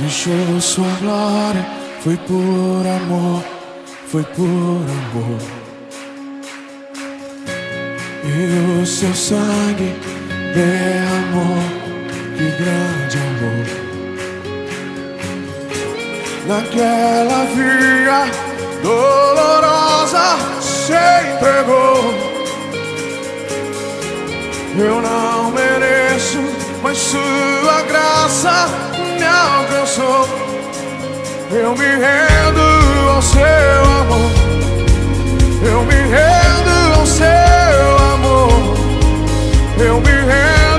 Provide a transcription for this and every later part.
deixou sua glória, foi por amor, foi por amor. E o seu sangue derramou, que grande amor. Naquela via dolorosa se entregou. Eu não mereço, mas sua Eu me rendo ao seu amor. Eu me rendo ao seu amor. Eu me rendo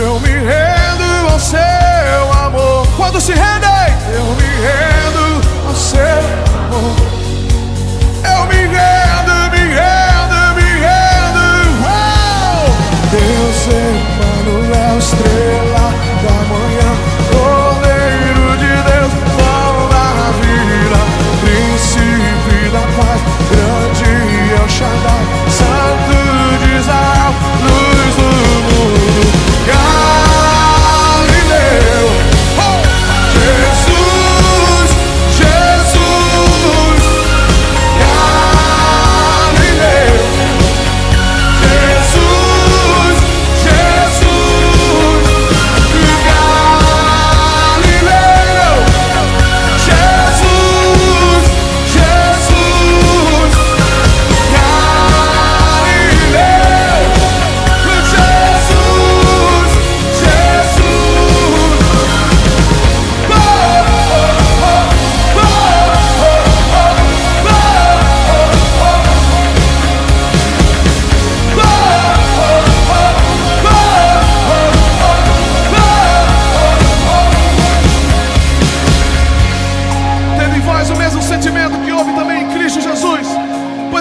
Eu me rendo ao seu amor. Quando se rendem, eu me rendo ao seu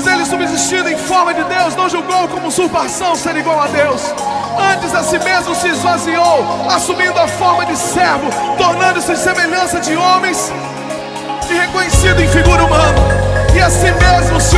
Pois ele, subsistindo em forma de Deus, não julgou como usurpação ser igual a Deus. Antes a si mesmo se esvaziou, assumindo a forma de servo, tornando-se semelhança de homens e reconhecido em figura humana. E a si mesmo se